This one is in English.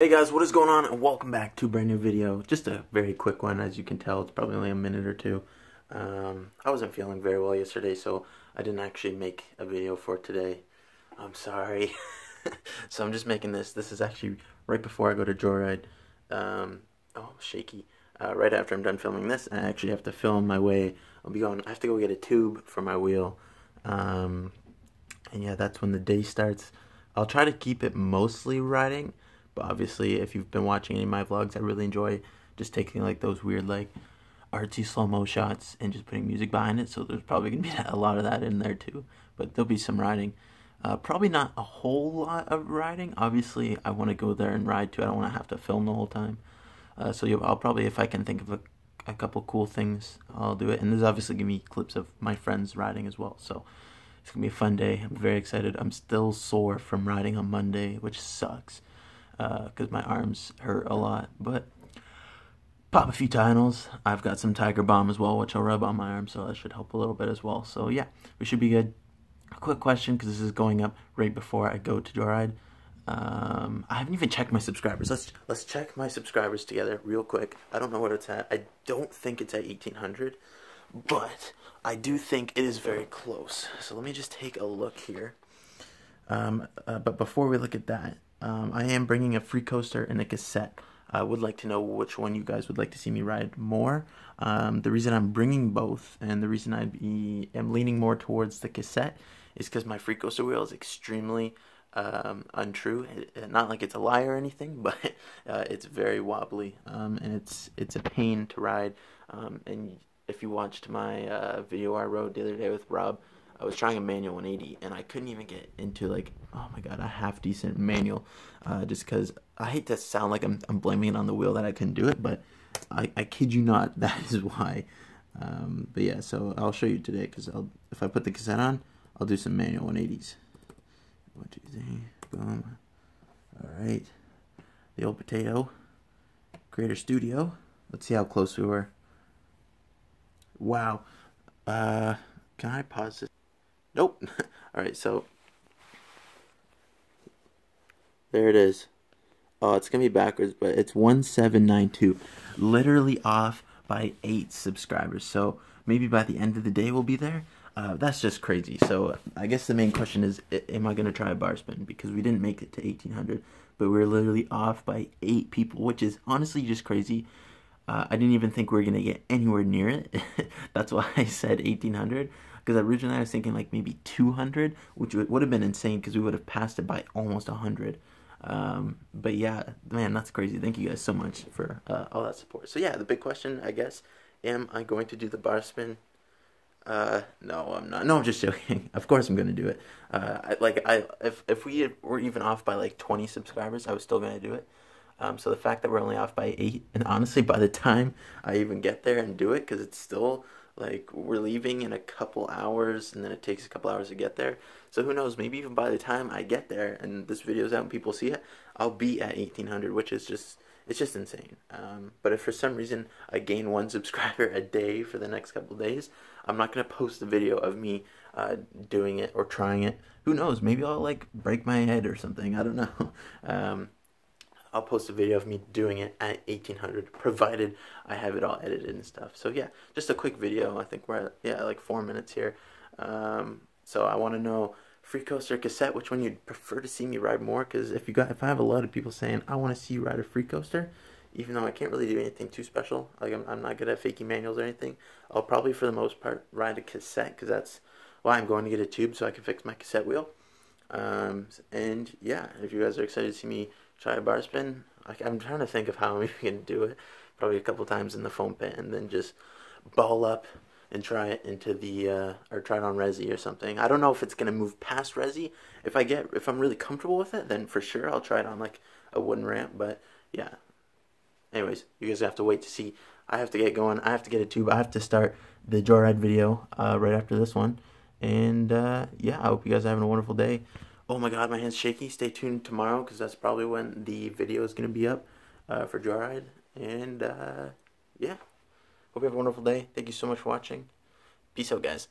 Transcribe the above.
Hey guys, what is going on and welcome back to a brand new video. Just a very quick one as you can tell, it's probably only a minute or two. Um, I wasn't feeling very well yesterday so I didn't actually make a video for today. I'm sorry. so I'm just making this. This is actually right before I go to Joyride. Um, oh, shaky. Uh, right after I'm done filming this, I actually have to film my way. I'll be going, I have to go get a tube for my wheel. Um, and yeah, that's when the day starts. I'll try to keep it mostly riding. But obviously, if you've been watching any of my vlogs, I really enjoy just taking like those weird like artsy slow-mo shots and just putting music behind it. So there's probably going to be a lot of that in there too. But there'll be some riding. Uh, probably not a whole lot of riding. Obviously, I want to go there and ride too. I don't want to have to film the whole time. Uh, so I'll probably, if I can think of a, a couple cool things, I'll do it. And there's obviously going to be clips of my friends riding as well. So it's going to be a fun day. I'm very excited. I'm still sore from riding on Monday, which sucks because uh, my arms hurt a lot. But pop a few Tylenols. I've got some Tiger Balm as well, which I'll rub on my arm, so that should help a little bit as well. So yeah, we should be good. A quick question, because this is going up right before I go to Joyride. Um, I haven't even checked my subscribers. Let's let's check my subscribers together real quick. I don't know what it's at. I don't think it's at 1800, but I do think it is very close. So let me just take a look here. Um, uh, but before we look at that, um, I am bringing a free coaster and a cassette. I would like to know which one you guys would like to see me ride more. Um, the reason I'm bringing both and the reason I be, am leaning more towards the cassette is because my free coaster wheel is extremely um, untrue. It, not like it's a lie or anything, but uh, it's very wobbly um, and it's it's a pain to ride. Um, and if you watched my uh, video I wrote the other day with Rob, I was trying a manual 180 and I couldn't even get into like oh my god a half decent manual uh, just because I hate to sound like I'm, I'm blaming it on the wheel that I couldn't do it but I, I kid you not that is why. Um, but yeah so I'll show you today because I'll if I put the cassette on I'll do some manual 180s one two three boom. All right. The old potato creator studio. Let's see how close we were. Wow. Uh can I pause this Nope. Alright, so there it is. Oh, it's going to be backwards, but it's 1792. Literally off by 8 subscribers. So maybe by the end of the day we'll be there. Uh, that's just crazy. So I guess the main question is, am I going to try a bar spin? Because we didn't make it to 1800, but we are literally off by 8 people, which is honestly just crazy. Uh, I didn't even think we were going to get anywhere near it. that's why I said 1800 because originally I was thinking like maybe 200, which would have been insane because we would have passed it by almost 100. Um, but yeah, man, that's crazy. Thank you guys so much for uh, all that support. So yeah, the big question, I guess, am I going to do the bar spin? Uh, no, I'm not. No, I'm just joking. of course, I'm gonna do it. Uh, I, like I, if if we were even off by like 20 subscribers, I was still gonna do it. Um, so the fact that we're only off by eight, and honestly, by the time I even get there and do it, because it's still like we're leaving in a couple hours and then it takes a couple hours to get there. So who knows maybe even by the time i get there and this video's out and people see it i'll be at 1800 which is just it's just insane. Um, but if for some reason i gain one subscriber a day for the next couple days i'm not going to post a video of me uh, doing it or trying it. Who knows maybe i'll like break my head or something i don't know. Um, I'll post a video of me doing it at 1800 provided I have it all edited and stuff. So yeah, just a quick video. I think we're at, yeah, like four minutes here. Um, so I want to know free coaster cassette, which one you'd prefer to see me ride more? Because if you got, if I have a lot of people saying I want to see you ride a free coaster, even though I can't really do anything too special, like I'm, I'm not good at faking manuals or anything, I'll probably for the most part ride a cassette because that's why I'm going to get a tube so I can fix my cassette wheel. Um, and yeah, if you guys are excited to see me try a bar spin. I, am trying to think of how I'm going to do it. Probably a couple times in the foam pit and then just ball up and try it into the, uh, or try it on Resi or something. I don't know if it's going to move past Resi. If I get, if I'm really comfortable with it, then for sure I'll try it on like a wooden ramp. But yeah. Anyways, you guys have to wait to see. I have to get going. I have to get a tube. I have to start the joyride video uh, right after this one. And uh, yeah, I hope you guys are having a wonderful day oh my god, my hand's shaky. Stay tuned tomorrow because that's probably when the video is going to be up uh, for Joyride. And uh, yeah, hope you have a wonderful day. Thank you so much for watching. Peace out, guys.